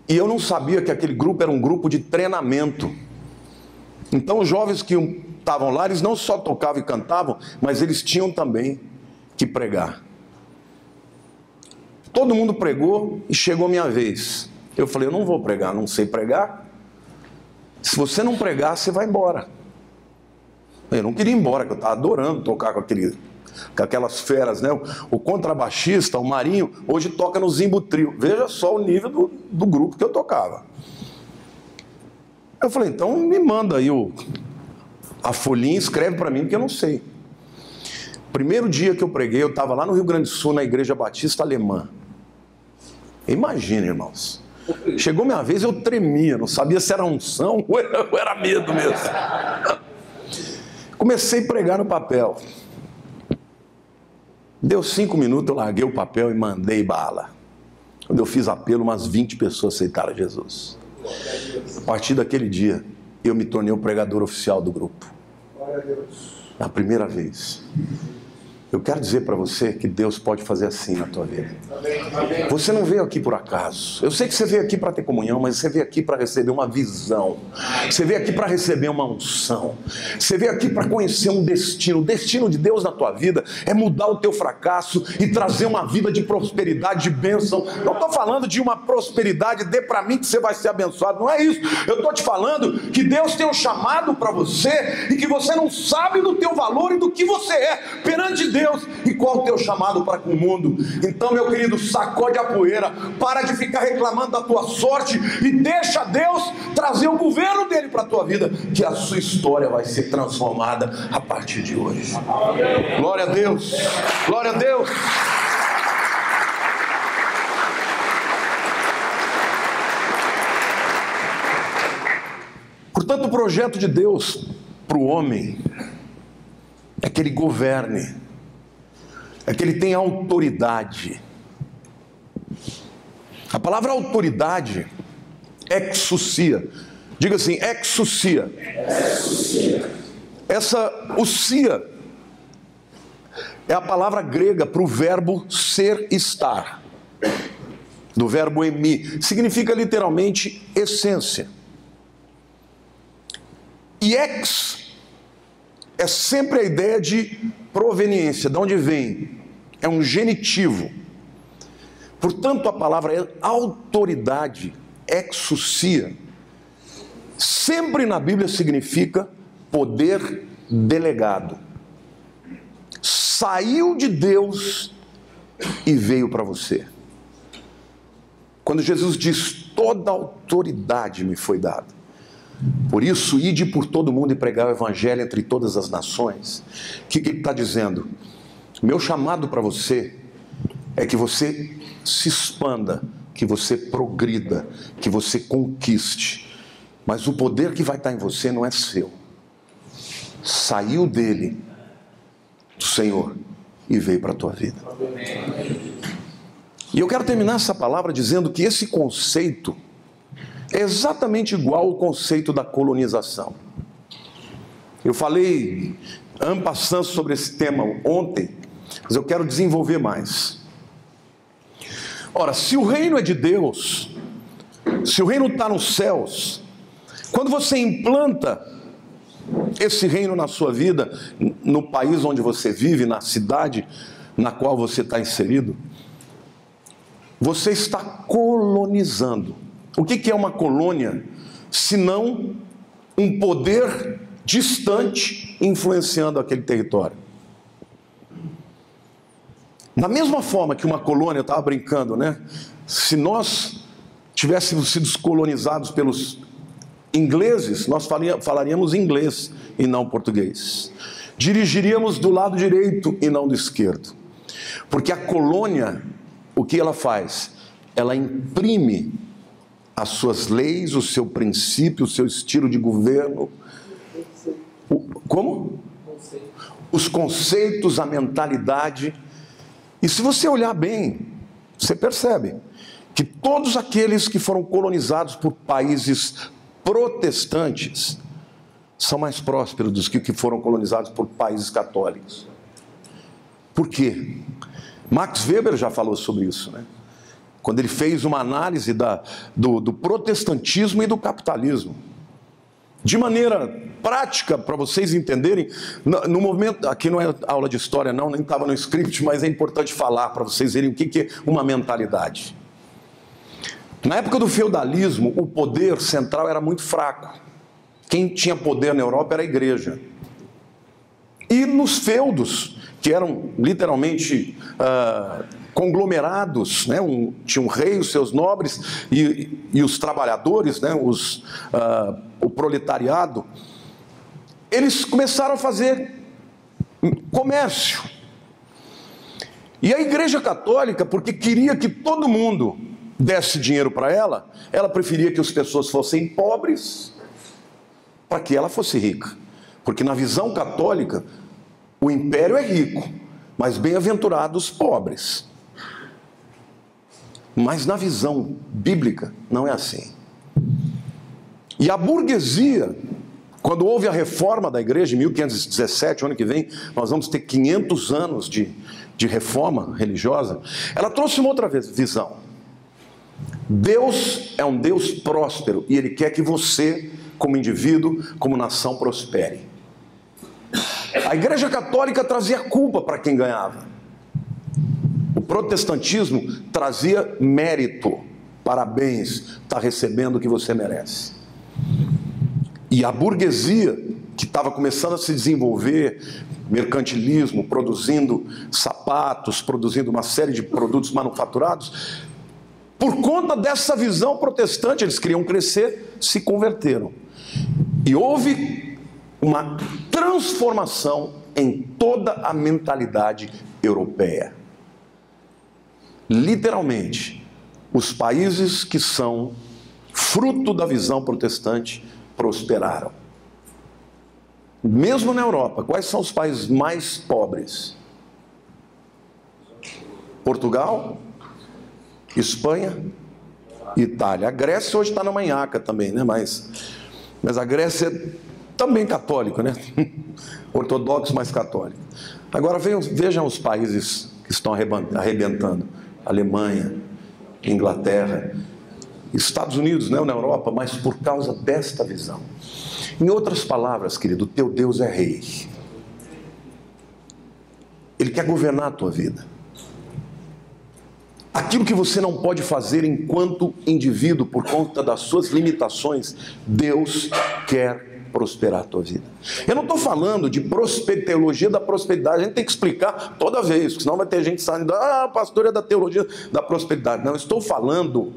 E eu não sabia que aquele grupo era um grupo de treinamento. Então, os jovens que estavam lá, eles não só tocavam e cantavam, mas eles tinham também que pregar. Todo mundo pregou e chegou minha vez. Eu falei: Eu não vou pregar, não sei pregar. Se você não pregar, você vai embora. Eu não queria ir embora, que eu estava adorando tocar com aquele com aquelas feras, né? O contrabaixista, o Marinho, hoje toca no Zimbo Trio. Veja só o nível do, do grupo que eu tocava. Eu falei, então me manda aí o, a folhinha, escreve para mim, porque eu não sei. Primeiro dia que eu preguei, eu estava lá no Rio Grande do Sul, na Igreja Batista Alemã. Imagina, irmãos. Chegou minha vez, eu tremia, não sabia se era unção ou era medo mesmo. Comecei a pregar no papel. Deu cinco minutos, eu larguei o papel e mandei bala. Quando eu fiz apelo, umas 20 pessoas aceitaram Jesus. A partir daquele dia, eu me tornei o pregador oficial do grupo. Na primeira vez. Eu quero dizer para você que Deus pode fazer assim na tua vida. Você não veio aqui por acaso. Eu sei que você veio aqui para ter comunhão, mas você veio aqui para receber uma visão. Você veio aqui para receber uma unção. Você veio aqui para conhecer um destino. O destino de Deus na tua vida é mudar o teu fracasso e trazer uma vida de prosperidade, de bênção. Não estou falando de uma prosperidade, dê para mim que você vai ser abençoado. Não é isso. Eu estou te falando que Deus tem um chamado para você e que você não sabe do teu valor e do que você é perante Deus. Deus e qual o teu chamado para com o mundo. Então, meu querido, sacode a poeira, para de ficar reclamando da tua sorte e deixa Deus trazer o governo dele para a tua vida, que a sua história vai ser transformada a partir de hoje. Glória a Deus, glória a Deus. Portanto, o projeto de Deus para o homem é que ele governe é que ele tem autoridade. A palavra autoridade, exousia. Diga assim, exousia. Essa usia é a palavra grega para o verbo ser estar. do verbo emi, significa literalmente essência. E ex é sempre a ideia de proveniência, de onde vem. É um genitivo. Portanto, a palavra é autoridade, exousia. Sempre na Bíblia significa poder delegado. Saiu de Deus e veio para você. Quando Jesus diz: toda autoridade me foi dada. Por isso, ide por todo mundo e pregar o evangelho entre todas as nações. O que, que ele está dizendo? Meu chamado para você é que você se expanda, que você progrida, que você conquiste. Mas o poder que vai estar em você não é seu. Saiu dele, do Senhor, e veio para a tua vida. E eu quero terminar essa palavra dizendo que esse conceito é exatamente igual ao conceito da colonização. Eu falei ampassando sobre esse tema ontem, mas eu quero desenvolver mais. Ora, se o reino é de Deus, se o reino está nos céus, quando você implanta esse reino na sua vida, no país onde você vive, na cidade na qual você está inserido, você está colonizando. O que é uma colônia? Senão um poder distante influenciando aquele território. Da mesma forma que uma colônia, eu estava brincando, né? Se nós tivéssemos sido colonizados pelos ingleses, nós falaríamos inglês e não português. Dirigiríamos do lado direito e não do esquerdo. Porque a colônia, o que ela faz? Ela imprime as suas leis, o seu princípio, o seu estilo de governo. O, como? Os conceitos, a mentalidade. E se você olhar bem, você percebe que todos aqueles que foram colonizados por países protestantes são mais prósperos do que que foram colonizados por países católicos. Por quê? Max Weber já falou sobre isso, né? quando ele fez uma análise da, do, do protestantismo e do capitalismo. De maneira prática, para vocês entenderem, no, momento, aqui não é aula de história, não, nem estava no script, mas é importante falar para vocês verem o que, que é uma mentalidade. Na época do feudalismo, o poder central era muito fraco. Quem tinha poder na Europa era a igreja. E nos feudos, que eram literalmente uh, conglomerados, né? um, tinha um rei, os seus nobres e, e os trabalhadores, né? os, uh, o proletariado, eles começaram a fazer comércio. E a Igreja Católica, porque queria que todo mundo desse dinheiro para ela, ela preferia que as pessoas fossem pobres para que ela fosse rica. Porque na visão católica, o império é rico, mas bem-aventurados os pobres. Mas na visão bíblica não é assim. E a burguesia, quando houve a reforma da igreja em 1517, ano que vem, nós vamos ter 500 anos de, de reforma religiosa, ela trouxe uma outra visão. Deus é um Deus próspero e Ele quer que você, como indivíduo, como nação, prospere. A Igreja Católica trazia culpa para quem ganhava. O protestantismo trazia mérito. Parabéns, está recebendo o que você merece. E a burguesia, que estava começando a se desenvolver, mercantilismo, produzindo sapatos, produzindo uma série de produtos manufaturados, por conta dessa visão protestante, eles queriam crescer, se converteram. E houve uma transformação em toda a mentalidade europeia literalmente, os países que são fruto da visão protestante prosperaram. Mesmo na Europa, quais são os países mais pobres? Portugal, Espanha, Itália. A Grécia hoje está na manhaca também, né? Mas, mas a Grécia é também católica, né? Ortodoxo, mas católico. Agora vejam os países que estão arrebentando. Alemanha, Inglaterra, Estados Unidos, não na Europa, mas por causa desta visão. Em outras palavras, querido, teu Deus é rei. Ele quer governar a tua vida. Aquilo que você não pode fazer enquanto indivíduo por conta das suas limitações, Deus quer prosperar a tua vida. Eu não estou falando de teologia da prosperidade, a gente tem que explicar toda vez, senão vai ter gente saindo, ah, pastor é da teologia da prosperidade. Não, estou falando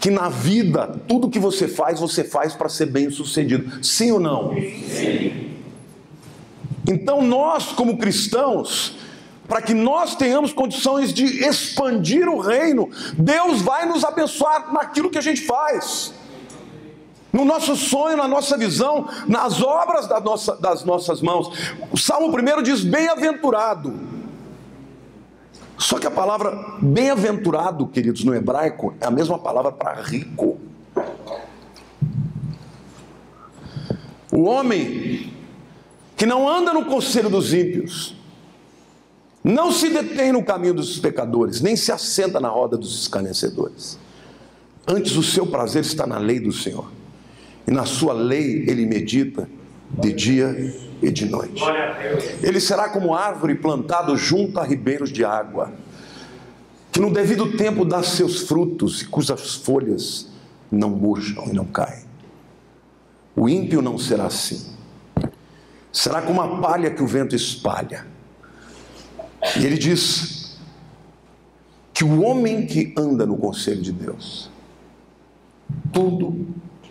que na vida, tudo que você faz, você faz para ser bem sucedido. Sim ou não? Então, nós, como cristãos, para que nós tenhamos condições de expandir o reino, Deus vai nos abençoar naquilo que a gente faz. No nosso sonho, na nossa visão, nas obras da nossa, das nossas mãos. O Salmo 1 diz: Bem-aventurado só que a palavra bem-aventurado, queridos, no hebraico, é a mesma palavra para rico. O homem que não anda no conselho dos ímpios, não se detém no caminho dos pecadores, nem se assenta na roda dos escarnecedores. Antes o seu prazer está na lei do Senhor, e na sua lei ele medita de dia e de noite. Ele será como árvore plantado junto a ribeiros de água, que no devido tempo dá seus frutos e cujas folhas não murcham e não caem. O ímpio não será assim. Será como a palha que o vento espalha. E ele diz que o homem que anda no conselho de Deus, tudo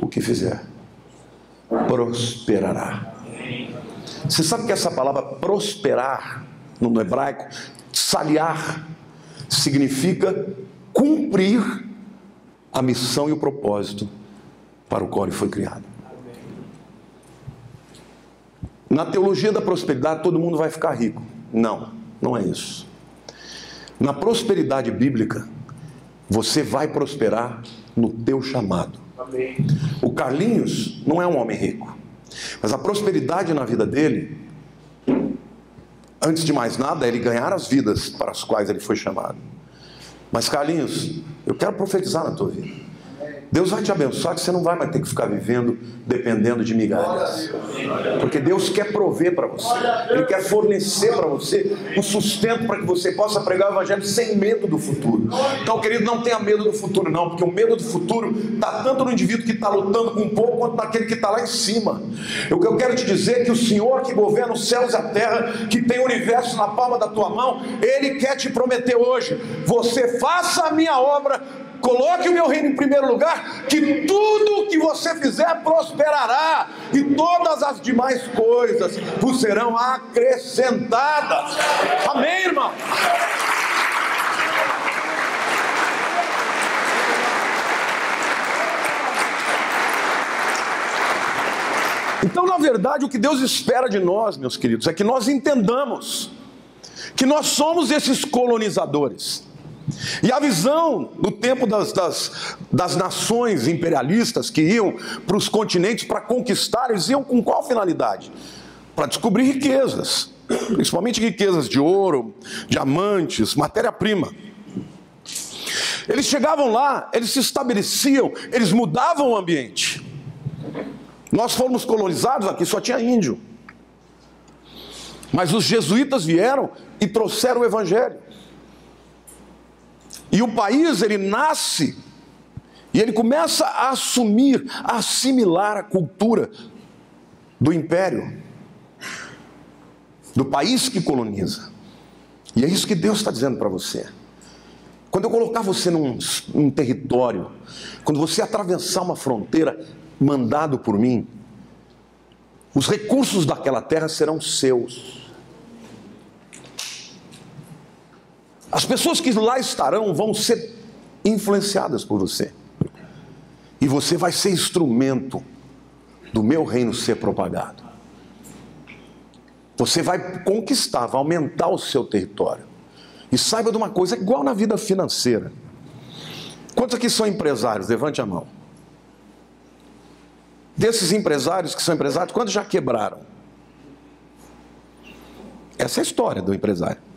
o que fizer, prosperará. Você sabe que essa palavra prosperar no hebraico, saliar, significa cumprir a missão e o propósito para o qual ele foi criado. Na teologia da prosperidade, todo mundo vai ficar rico. Não, não é isso. Na prosperidade bíblica, você vai prosperar no teu chamado. Amém. O Carlinhos não é um homem rico. Mas a prosperidade na vida dele, antes de mais nada, é ele ganhar as vidas para as quais ele foi chamado. Mas Carlinhos, eu quero profetizar na tua vida. Deus vai te abençoar que você não vai mais ter que ficar vivendo dependendo de migalhas. Porque Deus quer prover para você. Ele quer fornecer para você o sustento para que você possa pregar o evangelho sem medo do futuro. Então, querido, não tenha medo do futuro não, porque o medo do futuro está tanto no indivíduo que está lutando com pouco quanto naquele que está lá em cima. O que eu quero te dizer é que o Senhor que governa os céus e a terra, que tem o universo na palma da tua mão, Ele quer te prometer hoje: você faça a minha obra Coloque o meu reino em primeiro lugar, que tudo que você fizer prosperará, e todas as demais coisas vos serão acrescentadas. Amém, irmão? Então, na verdade, o que Deus espera de nós, meus queridos, é que nós entendamos que nós somos esses colonizadores. E a visão do tempo das, das, das nações imperialistas que iam para os continentes para conquistar, eles iam com qual finalidade? Para descobrir riquezas, principalmente riquezas de ouro, diamantes, matéria-prima. Eles chegavam lá, eles se estabeleciam, eles mudavam o ambiente. Nós fomos colonizados aqui, só tinha índio. Mas os jesuítas vieram e trouxeram o evangelho. E o país, ele nasce e ele começa a assumir, a assimilar a cultura do império, do país que coloniza. E é isso que Deus está dizendo para você. Quando eu colocar você num, num, território, quando você atravessar uma fronteira mandado por mim, os recursos daquela terra serão seus. As pessoas que lá estarão vão ser influenciadas por você. E você vai ser instrumento do meu reino ser propagado. Você vai conquistar, vai aumentar o seu território. E saiba de uma coisa, é igual na vida financeira. Quantos aqui são empresários? Levante a mão. Desses empresários que são empresários, quantos já quebraram? Essa é a história do empresário.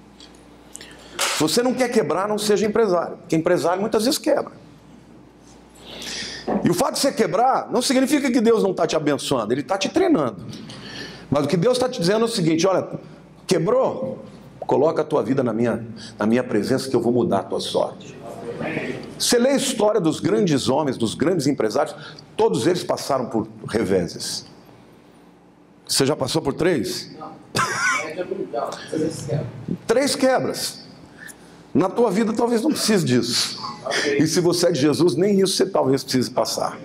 Se você não quer quebrar, não seja empresário, porque empresário muitas vezes quebra. E o fato de você quebrar não significa que Deus não está te abençoando, Ele está te treinando. Mas o que Deus está te dizendo é o seguinte: olha, quebrou, coloca a tua vida na minha, na minha presença que eu vou mudar a tua sorte. Você lê a história dos grandes homens, dos grandes empresários, todos eles passaram por reveses. Você já passou por três? três quebras. Na tua vida talvez não precise disso. E se você é de Jesus, nem isso você talvez precise passar.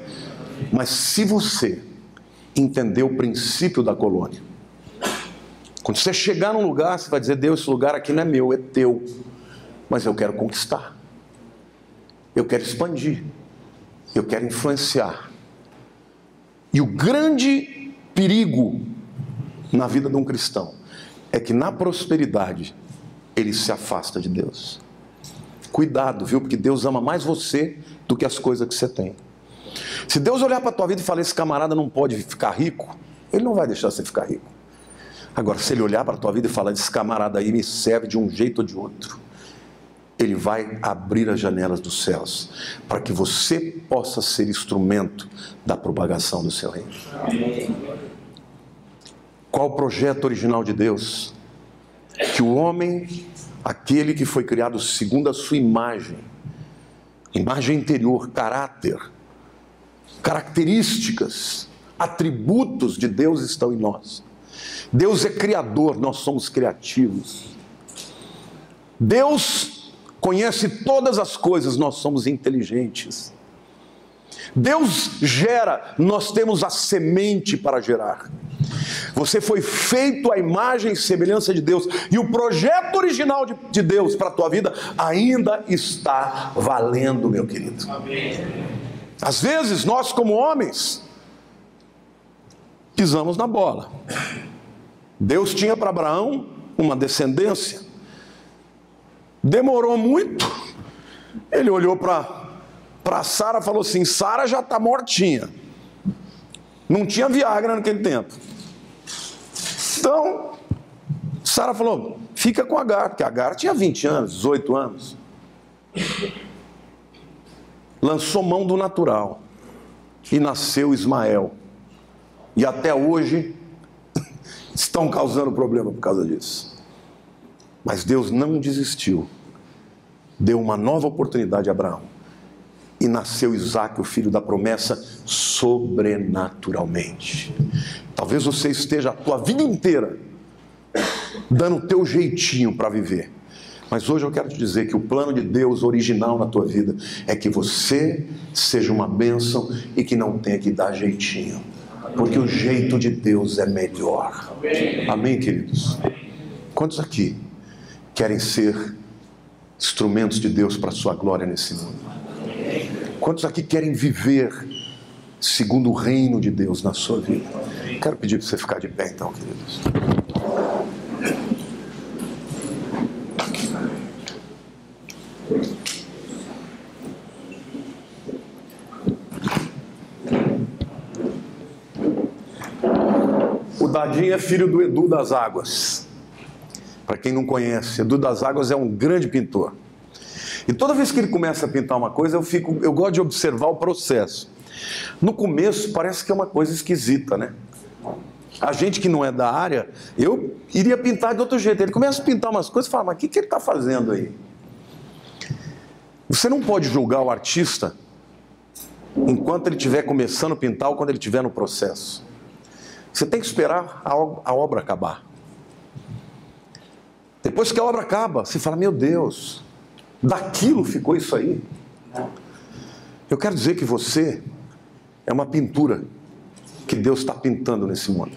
Mas se você entender o princípio da colônia, quando você chegar num lugar, você vai dizer: Deus, esse lugar aqui não é meu, é teu. Mas eu quero conquistar. Eu quero expandir. Eu quero influenciar. E o grande perigo na vida de um cristão é que na prosperidade ele se afasta de Deus. Cuidado, viu? Porque Deus ama mais você do que as coisas que você tem. Se Deus olhar para a tua vida e falar: esse camarada não pode ficar rico, ele não vai deixar você ficar rico. Agora, se ele olhar para a tua vida e falar: esse camarada aí me serve de um jeito ou de outro, ele vai abrir as janelas dos céus para que você possa ser instrumento da propagação do seu reino. Qual o projeto original de Deus? Que o homem, aquele que foi criado segundo a sua imagem, imagem interior, caráter, características, atributos de Deus estão em nós. Deus é criador, nós somos criativos. Deus conhece todas as coisas, nós somos inteligentes. Deus gera, nós temos a semente para gerar. Você foi feito à imagem e semelhança de Deus, e o projeto original de, de Deus para a tua vida ainda está valendo, meu querido. Às vezes, nós, como homens, pisamos na bola. Deus tinha para Abraão uma descendência, Demorou muito. Ele olhou para Sara e falou assim: Sara já está mortinha. Não tinha Viagra naquele tempo. Então, Sara falou: fica com Agar, porque Agar tinha 20 anos, 18 anos. Lançou mão do natural e nasceu Ismael. E até hoje estão causando problema por causa disso. Mas Deus não desistiu. Deu uma nova oportunidade a Abraão. E nasceu Isaac, o filho da promessa, sobrenaturalmente. Talvez você esteja a tua vida inteira dando o teu jeitinho para viver. Mas hoje eu quero te dizer que o plano de Deus original na tua vida é que você seja uma bênção e que não tenha que dar jeitinho. Porque o jeito de Deus é melhor. Amém, queridos? Quantos aqui querem ser instrumentos de Deus para a sua glória nesse mundo? Quantos aqui querem viver segundo o reino de Deus na sua vida? Quero pedir para você ficar de pé então, queridos. O Dadinho é filho do Edu das Águas. Para quem não conhece, Edu das Águas é um grande pintor. E toda vez que ele começa a pintar uma coisa, eu fico, eu gosto de observar o processo. No começo parece que é uma coisa esquisita, né? A gente que não é da área, eu iria pintar de outro jeito. Ele começa a pintar umas coisas e fala, mas o que, que ele está fazendo aí? Você não pode julgar o artista enquanto ele estiver começando a pintar ou quando ele estiver no processo. Você tem que esperar a, a obra acabar. Depois que a obra acaba, você fala: Meu Deus, daquilo ficou isso aí. Eu quero dizer que você é uma pintura que Deus está pintando nesse mundo.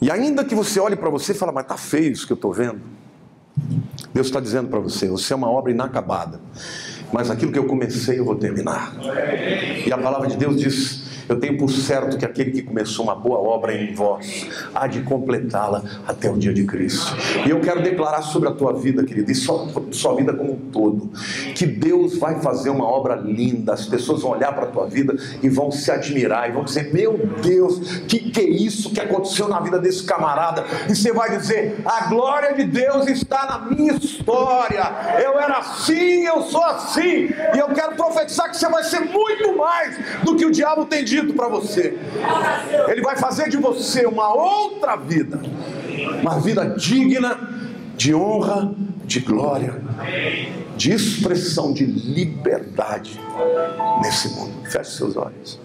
E ainda que você olhe para você e fale, mas está feio isso que eu estou vendo. Deus está dizendo para você, você é uma obra inacabada. Mas aquilo que eu comecei eu vou terminar. E a palavra de Deus diz Eu tenho por certo que aquele que começou uma boa obra em vós há de completá-la até o dia de Cristo. E eu quero declarar sobre a tua vida, querido, e sua, sua vida como um todo, que Deus vai fazer uma obra linda. As pessoas vão olhar para a tua vida e vão se admirar e vão dizer: Meu Deus, que que é isso que aconteceu na vida desse camarada? E você vai dizer: A glória de Deus está na minha história. Eu era assim, eu sou assim. E eu quero profetizar que você vai ser muito mais do que o diabo tem dito para você. Ele vai fazer de você uma outra vida, uma vida digna de honra, de glória, de expressão de liberdade nesse mundo. Feche seus olhos.